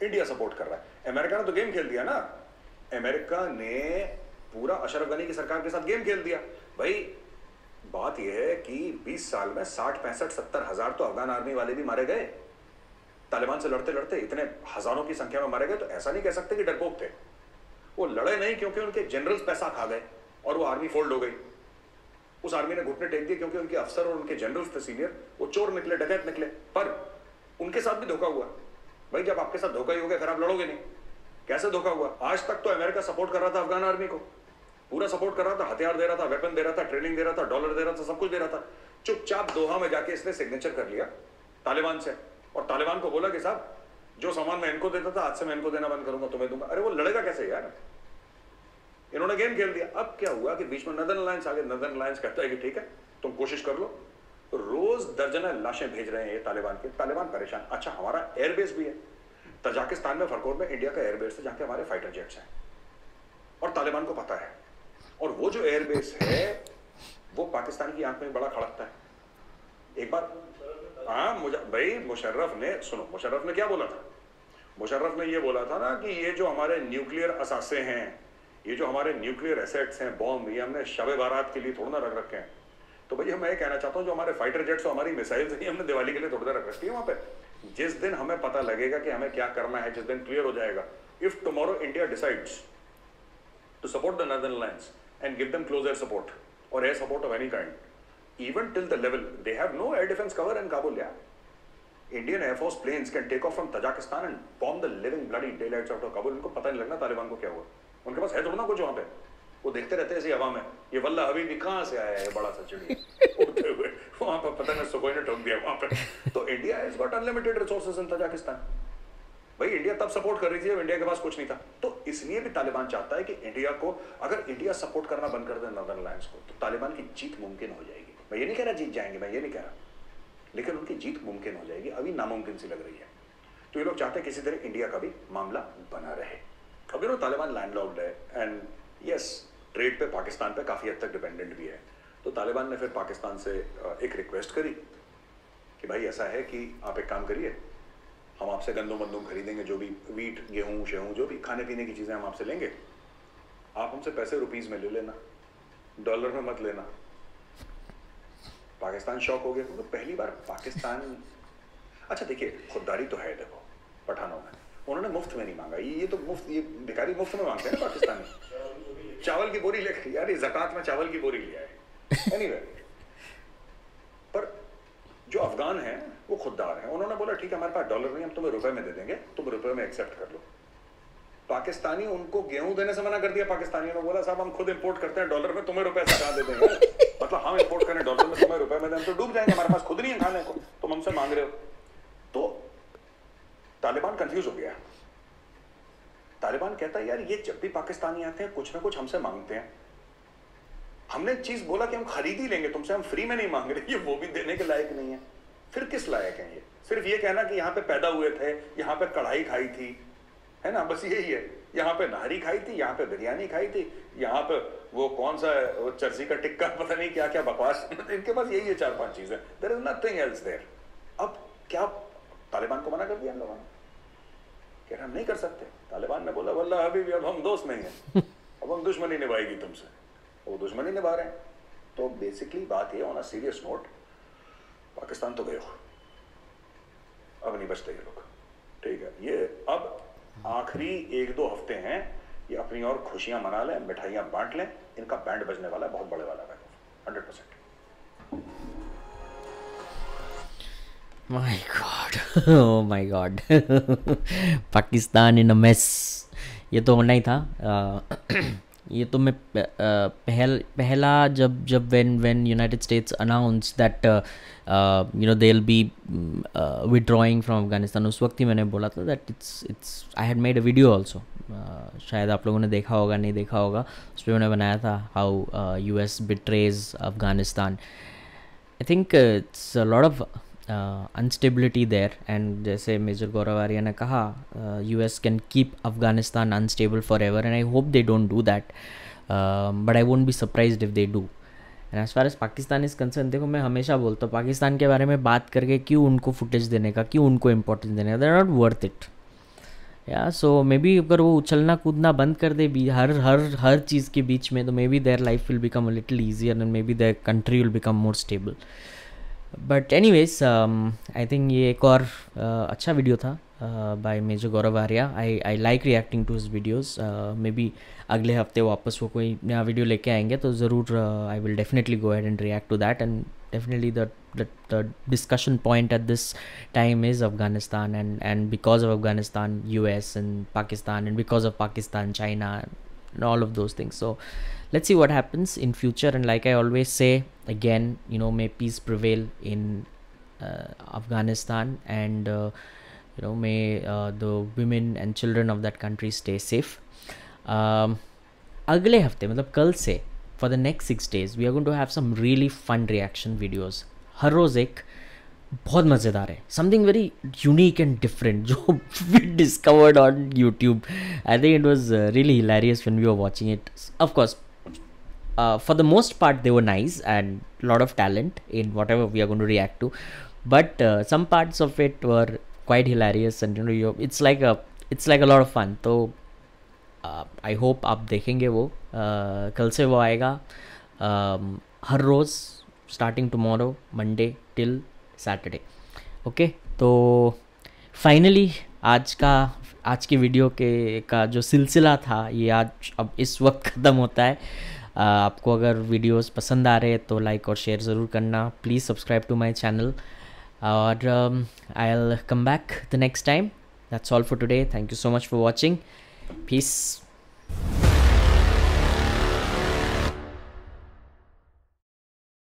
इंडिया सपोर्ट कर रहा है। अमेरिका ने तो गेम खेल दिया ना। अमेरिका ने पूरा अशरफ गनी की सरकार के साथ गेम खेल दिया। भाई, बात यह है कि 20 साल में साठ, पैंसठ, सत्तर हज़ार तो अफगान आर्मी वाले भी मारे गए। तालिबान से लड़ते लड़ते इतने हज़ारों की संख्या में मारे गए तो ऐसा नहीं कह सकते कि डरपोक थे। वो लड़े नहीं क्योंकि उनके जनरल्स पैसा खा गए और वो आर्मी फोल्ड हो गई। उस आर्मी ने घुटने टेक दिए क्योंकि उनके अफसर और उनके जनरल्स थे सीनियर वो चोर निकले, डकैत निकले। पर उनके साथ भी धोखा हुआ। भाई, जब आपके साथ धोखा ही हो गया फिर आप लड़ोगे नहीं। कैसे धोखा हुआ? आज तक तो अमेरिका सपोर्ट कर रहा था अफगान आर्मी को। पूरा सपोर्ट कर रहा था, हथियार दे रहा था वेपन दे रहा था ट्रेनिंग दे रहा था डॉलर दे रहा था, सब कुछ दे रहा था। चुपचाप दोहा में जाके इसने सिग्नेचर कर लिया, तालिबान से। और तालिबान को बोला कि साहब जो सामान मैं इनको देता था, आज से मैं इनको देना बंद करूँगा, तुम्हें दूँगा। अरे वो लड़ेगा कैसे यार? इन्होंने गेम खेल दिया। अब क्या हुआ कि बीच में नदन अलायंस आ गए। नदन अलायंस कहता है कि ठीक है, तुम कोशिश कर लो। रोज दर्जन लाशें भेज रहे हैं ये तालिबान के। तालिबान परेशान। अच्छा हमारा एयरबेस भी है। तजाकिस्तान में फरकोर में, इंडिया का एयरबेस है जहाँ के हमारे फाइटर जेट्स हैं। और तालिबान को पता है। और वो जो एयरबेस है, वो पाकिस्तान की आँख में बड़ा खड़कता है। एक बार हाँ भाई मुशर्रफ ने सुनो मुशर्रफ ने क्या बोला था? मुशर्रफ ने ये बोला था ना कि ये जो हमारे न्यूक्लियर असासे हैं ये जो हमारे न्यूक्लियर एसेट्स हैं बॉम्ब ये हमने शब बारात के लिए थोड़ा ना रख रखे हैं। तो भैया मैं ये कहना चाहता हूँ जो हमारे फाइटर जेट्स और हमारी मिसाइल्स हैं हमने दिवाली के लिए थोड़ा रख रखी है वहाँ पे। जिस दिन हमें पता लगेगा कि हमें क्या करना है जिस दिन क्लियर हो जाएगा if tomorrow India decides support the Northern Alliance and give them closer support or air support of any kind, even till the level they have no air defense cover in Kabul. Yeah, Indian Air Force planes can take off from Tajikistan and bomb the living bloody daylights out of Kabul. इनको पता नहीं लगना तालिबान को क्या हुआ। उनके पास है थोड़ा ना कुछ वहाँ पे। वो देखते रहते ऐसी हवा में। ये वल्ला हबीबी कहाँ से आया है बड़ा सा चिड़िया? [laughs] उड़ते हुए। वहाँ पर पता नहीं सुकोई ने ठोक दिया वहाँ पे। तो India has got unlimited resources in Tajikistan भाई इंडिया तब सपोर्ट कर रही थी जब इंडिया के पास कुछ नहीं था। तो इसलिए भी तालिबान चाहता है कि इंडिया को अगर इंडिया सपोर्ट करना बंद कर दे नॉर्दर्न अलायंस को तो तालिबान की जीत मुमकिन हो जाएगी। मैं ये नहीं कह रहा जीत जाएँगे, मैं ये नहीं कह रहा। लेकिन उनकी जीत मुमकिन हो जाएगी, अभी नामुमकिन सी लग रही है। तो ये लोग चाहते हैं किसी तरह इंडिया का भी मामला बना रहे। अभी ना तालिबान लैंडलॉक्ड है एंड यस ट्रेड पे पाकिस्तान पे काफ़ी हद तक डिपेंडेंट भी है। तो तालिबान ने फिर पाकिस्तान से एक रिक्वेस्ट करी कि भाई ऐसा है कि आप एक काम करिए, हम आपसे गंदम बंदूम खरीदेंगे, जो भी वीट गेहूँ, शेहूँ, जो भी खाने पीने की चीज़ें हम आपसे लेंगे, आप हमसे पैसे रुपीज़ में ले लेना डॉलर में मत लेना। पाकिस्तान शौक हो गया, क्योंकि पहली बार पाकिस्तान अच्छा देखिए, खुददारी तो है, देखो, पठानों में। उन्होंने मुफ़्त में नहीं मांगा। ये तो मुफ़्त ये भिखारी मुफ़्त में मांगते हैं ना पाकिस्तानी। चावल की बोरी लेकर यार, ये जक़ात में चावल की बोरी लिया है एनीवे पर जो अफगान हैं, वो खुददार हैं। उन्होंने बोला, ठीक है, हमारे पास डॉलर नहीं, हम तुम्हें रुपए में दे देंगे। तुम रुपए में एक्सेप्ट कर लो। पाकिस्तानी उनको गेहूँ देने से मना कर दिया पाकिस्तानियों ने। बोला, साहब, हम खुद इंपोर्ट करते हैं डॉलर में, तुम्हें रुपए कहाँ दे देंगे। मतलब हम इंपोर्ट करें डॉलर में तुम्हें रुपए में तो डूब जाएँगे हमारे पास, खुद नहीं है खाने को। तुम हमसे मांग रहे हो। तो तालिबान कंफ्यूज हो गया। तालिबान कहता है, यार, ये जब भी पाकिस्तानी आते हैं, कुछ ना कुछ हमसे मांगते हैं। हमने चीज़ बोला कि हम खरीद ही लेंगे तुमसे, हम फ्री में नहीं मांग रहे, ये वो भी देने के लायक नहीं है। फिर किस लायक है ये? सिर्फ़ ये कहना कि यहाँ पे पैदा हुए थे, यहाँ पे कढ़ाई खाई थी है ना? बस यही है। यहाँ पे नाहरी खाई थी यहाँ पे बिरयानी खाई थी यहाँ पे वो कौन सा वो चर्सी का टिक्का [laughs] पता नहीं क्या क्या बकवास इनके पास यही है चार पाँच चीज़ें। There is nothing else there अब क्या तालिबान को मना कर दिया हम लोगों ने? कह रहे हम नहीं कर सकते। तालिबान ने बोला वल्ला अभी भी अब हम दोस्त नहीं है। [laughs] अब हम दुश्मनी निभाएगी तुमसे। वो दुश्मनी निभा रहे हैं। तो बेसिकली बात ये on a serious note Pakistan तो गए हो। अब नहीं बचते ये लोग। ठीक है? ये अब आखिरी एक दो हफ़्ते हैं ये अपनी और खुशियाँ मना लें, मिठाइयाँ बांट लें, इनका बैंड बजने वाला है, बहुत बड़े वाला है, hundred percent. My god oh my god Pakistan in a mess ये तो होना ही था [clears throat] ये तो मैं पहल, पहला जब जब when when United States announce that you know they be withdrawing from Afghanistan उस वक्त ही मैंने बोला था that it's it's I had made a video also शायद आप लोगों ने देखा होगा, नहीं देखा होगा, उस पर मैंने बनाया था how U S betrays Afghanistan I think it's lot of instability there and जैसे मेजर गौरव ने कहा U S can keep Afghanistan unstable forever and I hope they don't do that but I won't be surprised if they do and as far as Pakistan is concern देखो मैं हमेशा बोलता हूँ पाकिस्तान के बारे में बात करके क्यों उनको फुटेज देने का, क्यों उनको इम्पोर्टेंस देने का? They are not worth it या सो मे बी अगर वो उछलना कूदना बंद कर दे भी, हर हर हर चीज़ के बीच में तो maybe their life will become little easier and maybe their country will become more stable but anyways I think ये एक और uh, अच्छा वीडियो था by major Gaurav Arya I I like reacting to his videos maybe अगले हफ़्ते वापस वो कोई नया वीडियो लेके आएँगे तो ज़रूर I will definitely go head and react to that and definitely the discussion point at this time is Afghanistan and and because of Afghanistan U S and Pakistan and because of Pakistan China and all of those things so let's see what happens in future and like i always say again you know may peace prevail in uh, afghanistan and uh, you know may uh, the women and children of that country stay safe um, अगले हफ्ते मतलब कल से for the next six days we are going to have some really fun reaction videos हर रोज़ एक बहुत मज़ेदार है something very unique and different जो we discovered on YouTube I think it was really hilarious when we are watching it of course for the most part they were nice and a lot of talent in whatever we are going to react to but uh, some parts of it were quite hilarious and you know you, it's like a it's like a lot of fun so I uh, hope आप देखेंगे वो uh, कल से वो आएगा um, हर रोज़ starting tomorrow Monday till Saturday okay तो finally आज का आज की वीडियो के का जो सिलसिला था ये आज अब इस वक्त ख़त्म होता है uh, आपको अगर वीडियोस पसंद आ रहे हैं तो लाइक और शेयर ज़रूर करना। Please subscribe to my channel और I'll come back the next time that's all for today thank you so much for watching Peace.